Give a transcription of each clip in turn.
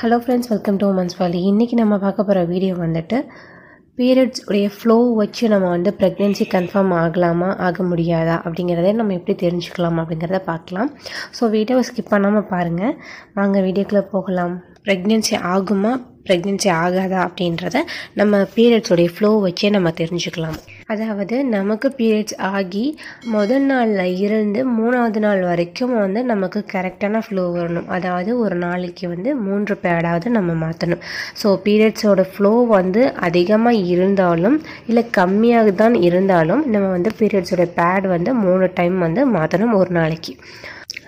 Hello friends welcome to women's valley இன்றைக்கி நம்ம பார்க்க போகிற வீடியோ வந்துட்டு பீரியட்ஸ் உடைய ஃப்ளோ வச்சு நம்ம வந்து ப்ரெக்னென்சி கன்ஃபார்ம் ஆகலாமா ஆக முடியாதா அப்படிங்கிறத நம்ம எப்படி தெரிஞ்சுக்கலாம் அப்படிங்கிறத பார்க்கலாம். ஸோ வீடியோவை ஸ்கிப் பண்ணாமல் பாருங்கள் வாங்க வீடியோக்குள்ளே போகலாம். ப்ரெக்னென்சி ஆகுமா ப்ரெக்னென்சி ஆகாதா அப்படின்றத நம்ம பீரியட்ஸோடைய ஃப்ளோ வச்சே நம்ம தெரிஞ்சுக்கலாம். அதாவது நமக்கு பீரியட்ஸ் ஆகி முதல் நாளில் இருந்து மூணாவது நாள் வரைக்கும் வந்து நமக்கு கரெக்டான ஃப்ளோ வரணும். அதாவது ஒரு நாளைக்கு வந்து மூன்று பேடாவது நம்ம மாற்றணும் ஸோ பீரியட்ஸோட ஃப்ளோ வந்து அதிகமாக இருந்தாலும் இல்லை கம்மியாக தான் இருந்தாலும் நம்ம வந்து பீரியட்ஸோட பேட் வந்து மூணு டைம் வந்து மாற்றணும் ஒரு நாளைக்கு.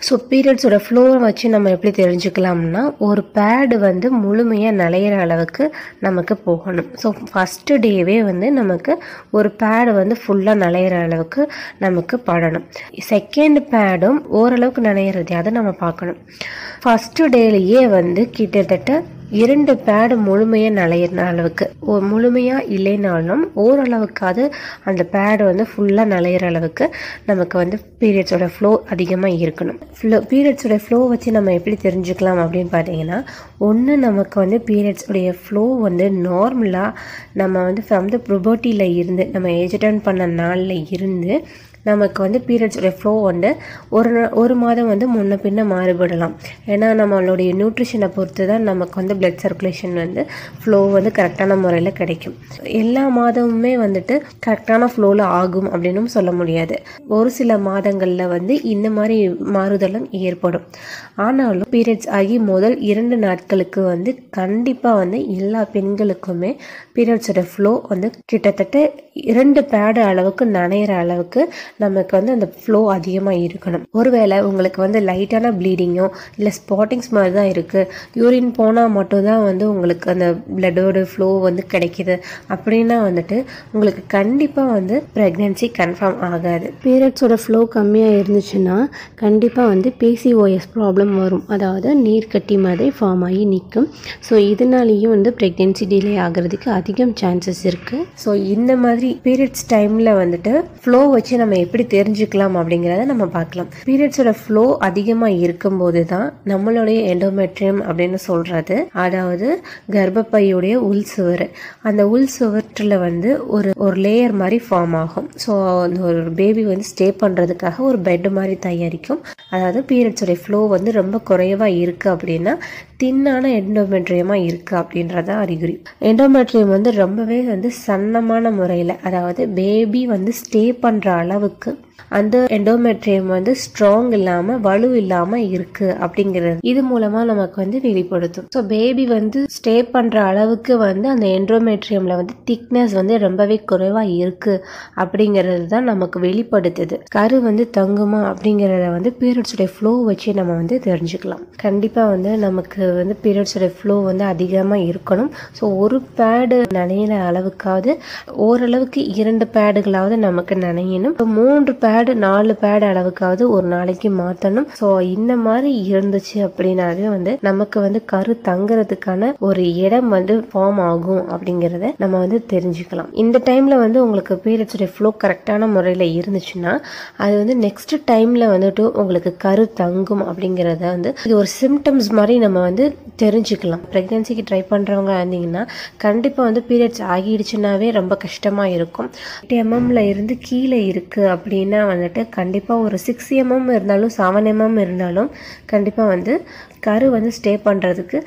ஸோ பீரியட்ஸோட ஃப்ளோவை வச்சு நம்ம எப்படி தெரிஞ்சுக்கலாம்னா ஒரு பேடு வந்து முழுமையாக நிலையிற அளவுக்கு நமக்கு போகணும். ஸோ ஃபஸ்ட்டு டேவே வந்து நமக்கு ஒரு பேடு வந்து ஃபுல்லாக நலையிற அளவுக்கு நமக்கு படணும். செகண்ட் பேடும் ஓரளவுக்கு நனையிறது அதை நம்ம பார்க்கணும். ஃபஸ்ட்டு டேலேயே வந்து கிட்டத்தட்ட இரண்டு பேடு முழுமையாக நலையிற அளவுக்கு. முழுமையாக இல்லைனாலும் ஓரளவுக்காவது அந்த பேடு வந்து ஃபுல்லாக நலையிற அளவுக்கு நமக்கு வந்து பீரியட்ஸோட ஃப்ளோ அதிகமாக இருக்கணும். ஃப்ளோ பீரியட்ஸோட ஃப்ளோ வச்சு நம்ம எப்படி தெரிஞ்சுக்கலாம் அப்படின்னு பார்த்தீங்கன்னா ஒன்று நமக்கு வந்து பீரியட்ஸோடைய ஃப்ளோ வந்து நார்மலாக நம்ம வந்து ஃப்ரம் த ப்ரொபர்ட்டியில் இருந்து நம்ம ஏஜ் அட்டன் பண்ண நாளில் இருந்து நமக்கு வந்து பீரியட்ஸோட ஃப்ளோ வந்து ஒரு ஒரு மாதம் வந்து முன்ன பின்ன மாறுபடலாம். ஏன்னா நம்மளுடைய நியூட்ரிஷனை பொறுத்து தான் நமக்கு வந்து பிளட் சர்க்குலேஷன் வந்து ஃப்ளோ வந்து கரெக்டான முறையில் கிடைக்கும். எல்லா மாதமுமே வந்துட்டு கரெக்டான ஃப்ளோவில் ஆகும் அப்படின்னும் சொல்ல முடியாது. ஒரு சில மாதங்களில் வந்து இந்த மாதிரி மாறுதலும் ஏற்படும். ஆனாலும் பீரியட்ஸ் ஆகி முதல் இரண்டு நாட்களுக்கு வந்து கண்டிப்பாக வந்து எல்லா பெண்களுக்குமே பீரியட்ஸோட ஃப்ளோ வந்து கிட்டத்தட்ட இரண்டு பேடு அளவுக்கு நனையிற அளவுக்கு நமக்கு வந்து அந்த ஃப்ளோ அதிகமாக இருக்கணும். ஒருவேளை உங்களுக்கு வந்து லைட்டான ப்ளீடிங்கோ இல்லை ஸ்பாட்டிங்ஸ் மாதிரி தான் இருக்குது யூரின் போனால் மட்டும்தான் வந்து உங்களுக்கு அந்த பிளட்டோட ஃப்ளோ வந்து கிடைக்கிது. அப்படின்னா வந்துட்டு உங்களுக்கு கண்டிப்பாக வந்து ப்ரெக்னென்சி கன்ஃபார்ம் ஆகாது. பீரியட்ஸோட ஃப்ளோ கம்மியாக இருந்துச்சுன்னா கண்டிப்பாக வந்து பிசிஓஎஸ் ப்ராப்ளம் வரும். அதாவது நீர்க்கட்டி மாதிரி ஃபார்ம் ஆகி நிற்கும் ஸோ இதனாலேயும் வந்து ப்ரெக்னென்சி டிலே ஆகிறதுக்கு அதிகம் சான்சஸ் இருக்குது ஸோ இந்த மாதிரி பீரியட்ஸ் டைமில் வந்துட்டு ஃப்ளோ வச்சு நம்ம எப்படி தெரிஞ்சுக்கலாம் அப்படிங்கிறத நம்ம பார்க்கலாம். பீரியட்ஸோட ஃப்ளோ அதிகமாக இருக்கும்போது தான் நம்மளுடைய எண்டோமெட்ரியம் அப்படின்னு சொல்கிறது அதாவது கர்ப்பப்பையுடைய உள் சுவர். அந்த உள் சுவற்றில் வந்து ஒரு ஒரு லேயர் மாதிரி ஃபார்ம் ஆகும். ஸோ அந்த ஒரு பேபி வந்து ஸ்டே பண்ணுறதுக்காக ஒரு பெட் மாதிரி தயாரிக்கும். அதாவது பீரியட்ஸோடைய ஃப்ளோ வந்து ரொம்ப குறைவாக இருக்குது அப்படின்னா தின்னான எண்டோமெட்ரியமாக இருக்குது அப்படின்றத அறிகுறி. எண்டோமெட்ரியம் வந்து ரொம்பவே வந்து சன்னமான முறையில் அதாவது பேபி வந்து ஸ்டே பண்ணுற அளவுக்கு அந்த எண்டோமெட்ரியம் வந்து ஸ்ட்ராங் இல்லாமல் வலு இல்லாமல் இருக்குது அப்படிங்கிறது. இது மூலமாக நமக்கு வந்து வெளிப்படுத்தும். ஸோ பேபி வந்து ஸ்டே பண்ணுற அளவுக்கு வந்து அந்த எண்டோமெட்ரியமில் வந்து திக்னஸ் வந்து ரொம்பவே குறைவாக இருக்குது அப்படிங்கிறது தான் நமக்கு வெளிப்படுத்துது. கரு வந்து தங்குமா அப்படிங்கிறத வந்து பீரியட்ஸுடைய ஃப்ளோ வச்சு நம்ம வந்து தெரிஞ்சுக்கலாம். கண்டிப்பாக வந்து நமக்கு வந்து பீரியட்ஸோட ஃப்ளோ வந்து அதிகமாக இருக்கணும். ஸோ ஒரு பேடு நனையிற அளவுக்காவது ஓரளவுக்கு இரண்டு பேடுகளாவது நமக்கு நனையணும். மூன்று பேடு பேடு நாலு பேடு அளவுக்காவது ஒரு நாளைக்கு மாற்றணும் ஸோ இந்த மாதிரி இருந்துச்சு அப்படின்னாவே வந்து நமக்கு வந்து கரு தங்குறதுக்கான ஒரு இடம் வந்து ஃபார்ம் ஆகும் அப்படிங்கிறத நம்ம வந்து தெரிஞ்சுக்கலாம். இந்த டைமில் வந்து உங்களுக்கு பீரியட்ஸோட ஃப்ளோ கரெக்டான முறையில் இருந்துச்சுன்னா அது வந்து நெக்ஸ்ட் டைமில் வந்துட்டு உங்களுக்கு கரு தங்கும் அப்படிங்கிறத வந்து இது ஒரு சிம்டம்ஸ் மாதிரி நம்ம வந்து தெரிஞ்சுக்கலாம். ப்ரெக்னென்சிக்கு ட்ரை பண்ணுறவங்க இருந்தீங்கன்னா கண்டிப்பாக வந்து பீரியட்ஸ் ஆகிடுச்சுனாவே ரொம்ப கஷ்டமாக இருக்கும். எம்எம்ல இருந்து கீழே இருக்குது அப்படின்னு வந்துட்டு கண்டிப்பாக ஒரு சிக்ஸ் எம்எம் இருந்தாலும் செவன் எம்எம் இருந்தாலும் கண்டிப்பாக வந்து கரு வந்து ஸ்டே பண்ணுறதுக்கு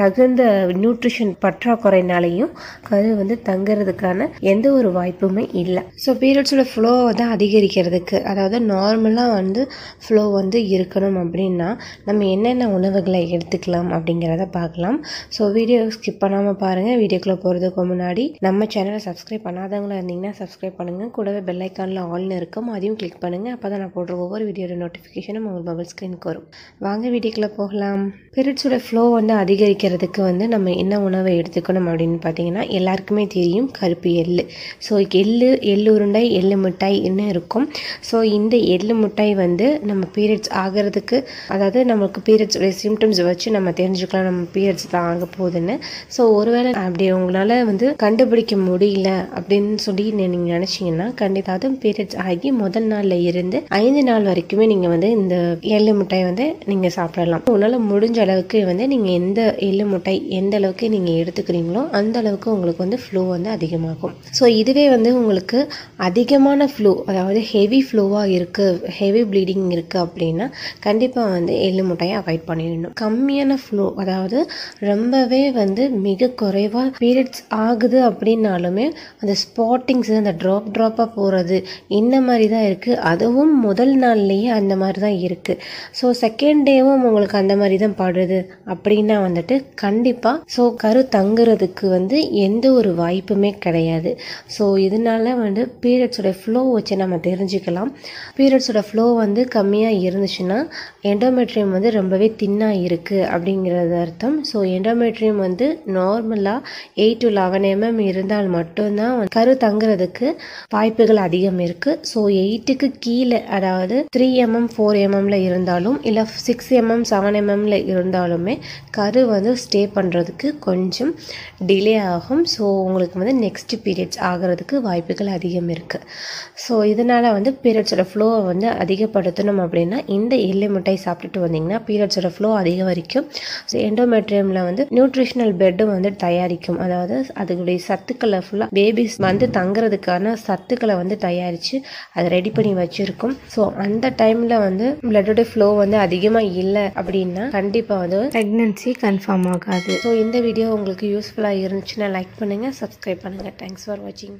தகுந்த நியூட்ரிஷன் பற்றாக்குறைனாலையும் கரு வந்து தங்குறதுக்கான எந்த ஒரு வாய்ப்புமே இல்லை. ஸோ பீரியட்ஸோட ஃப்ளோ தான் அதிகரிக்கிறதுக்கு. அதாவது நார்மலாக வந்து ஃப்ளோ வந்து இருக்கணும் அப்படின்னா நம்ம என்னென்ன உணவுகளை எடுத்துக்கலாம் அப்படிங்கிறத பார்க்கலாம். ஸோ வீடியோ ஸ்கிப் பண்ணாமல் பாருங்கள் வீடியோக்குள்ளே போகிறதுக்கு முன்னாடி நம்ம சேனலை சப்ஸ்கிரைப் பண்ணாதவங்களா இருந்தீங்கன்னா சப்ஸ்கிரைப் பண்ணுங்கள் கூடவே பெல் ஐக்கானில் ஆல்னு இருக்கும். அதையும் கிளிக் பண்ணுங்கள் அப்போ தான் நான் போடுற ஒவ்வொரு வீடியோட நோட்டிஃபிகேஷனும் உங்கள் மொபைல் ஸ்க்ரீனுக்கு வரும். வாங்க வீடியோக்குள்ளே போகலாம். பீரியட்ஸோட ஃப்ளோ வந்து அதிகரிக்க அதிகரிக்கிறதுக்கு வந்து நம்ம என்ன உணவை எடுத்துக்கணும் அப்படின்னு பார்த்தீங்கன்னா எல்லாருக்குமே தெரியும் கருப்பு எள் ஸோ எள்ளு எள்ளு உருண்டை எள்ளு மிட்டாய் என்ன இருக்கும்? ஸோ இந்த எள்ளு மிட்டாய் வந்து நம்ம பீரியட்ஸ் ஆகிறதுக்கு அதாவது நமக்கு பீரியட்ஸ் சிம்டம்ஸ் வச்சு நம்ம தெரிஞ்சுக்கலாம் நம்ம பீரியட்ஸ் தான் ஆக போகுதுன்னு. ஸோ ஒருவேளை அப்படி உங்களால் வந்து கண்டுபிடிக்க முடியல அப்படின்னு சொல்லி நீங்கள் நினச்சிங்கன்னா கண்டிப்பாக பீரியட்ஸ் ஆகி முதல் நாளில் இருந்து ஐந்து நாள் வரைக்குமே நீங்கள் வந்து இந்த எள்ளு மிட்டாய் வந்து நீங்கள் சாப்பிடலாம். உங்களால் முடிஞ்ச அளவுக்கு வந்து நீங்கள் எந்த எள் எள்ளு முட்டை எந்த அளவுக்கு நீங்கள் எடுத்துக்கிறீங்களோ அந்த அளவுக்கு உங்களுக்கு வந்து ஃப்ளூ வந்து அதிகமாகும். ஸோ இதுவே வந்து உங்களுக்கு அதிகமான ஃப்ளூ அதாவது ஹெவி ஃப்ளூவாக இருக்குது ஹெவி ப்ளீடிங் இருக்குது அப்படின்னா கண்டிப்பாக வந்து எள்ளு முட்டையை அவாய்ட் பண்ணிடணும். கம்மியான ஃப்ளூ அதாவது ரொம்பவே வந்து மிக குறைவாக பீரியட்ஸ் ஆகுது அப்படின்னாலுமே அந்த ஸ்பாட்டிங்ஸ் அந்த ட்ராப் ட்ராப்பாக போகிறது இந்த மாதிரி தான் இருக்குது அதுவும் முதல் நாள்லேயே அந்த மாதிரி தான் இருக்குது ஸோ செகண்ட் டேவும் உங்களுக்கு அந்த மாதிரி தான் படுது அப்படின்னா வந்துட்டு கண்டிப்பாக ஸோ கரு தங்குறதுக்கு வந்து எந்த ஒரு வாய்ப்புமே கிடையாது. ஸோ இதனால வந்து பீரியட்ஸோட ஃப்ளோ வச்சு நம்ம தெரிஞ்சுக்கலாம். பீரியட்ஸோட ஃப்ளோ வந்து கம்மியாக இருந்துச்சுன்னா எண்டோமெட்ரியம் வந்து ரொம்பவே தின்னாக இருக்குது அப்படிங்கிறது அர்த்தம். ஸோ எண்டோமெட்ரியம் வந்து நார்மலாக எயிட் டு லெவன் எம்எம் இருந்தால் மட்டும்தான் கரு தங்குறதுக்கு வாய்ப்புகள் அதிகம் இருக்குது ஸோ எயிட்டுக்கு கீழே அதாவது த்ரீ எம்எம் ஃபோர் எம்எம்ல இருந்தாலும் இல்லை சிக்ஸ் எம்எம் செவன் எம்எம்ல இருந்தாலுமே கரு வந்து ஸ்டே பண்ணுறதுக்கு கொஞ்சம் டிலே ஆகும். ஸோ உங்களுக்கு வந்து நெக்ஸ்ட் பீரியட்ஸ் ஆகிறதுக்கு வாய்ப்புகள் அதிகம் இருக்குது ஸோ இதனால் வந்து பீரியட்ஸோட ஃப்ளோவை வந்து அதிகப்படுத்தணும் அப்படின்னா இந்த எல்லை மிட்டாய் சாப்பிட்டுட்டு வந்தீங்கன்னா பீரியட்ஸோட ஃப்ளோ அதிகம் வரைக்கும் ஸோ எண்டோமெட்ரியமில் வந்து நியூட்ரிஷனல் பெட்டும் வந்து தயாரிக்கும். அதாவது அதுடைய சத்துக்களை ஃபுல்லாக பேபிஸ் வந்து தங்குறதுக்கான சத்துக்களை வந்து தயாரித்து அதை ரெடி பண்ணி வச்சுருக்கும். ஸோ அந்த டைமில் வந்து பிளட்டோட ஃப்ளோ வந்து அதிகமாக இல்லை அப்படின்னா கண்டிப்பாக வந்து ப்ரெக்னென்சி கன்ஃபார்ம் ஆகாது ஸோ இந்த வீடியோ உங்களுக்கு யூஸ்ஃபுல்லாக இருந்துச்சுன்னா லைக் பண்ணுங்கள் சப்ஸ்கிரைப் பண்ணுங்கள் தேங்க்ஸ் ஃபார் வாட்சிங்